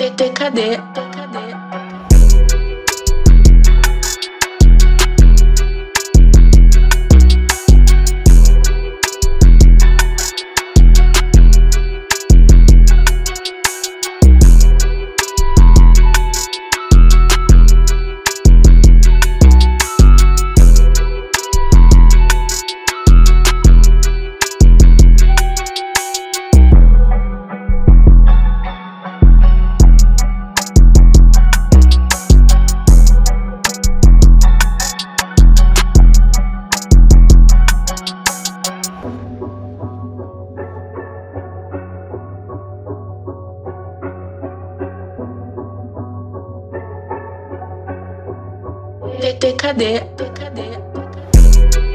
TTKD. TTKD. TTKD.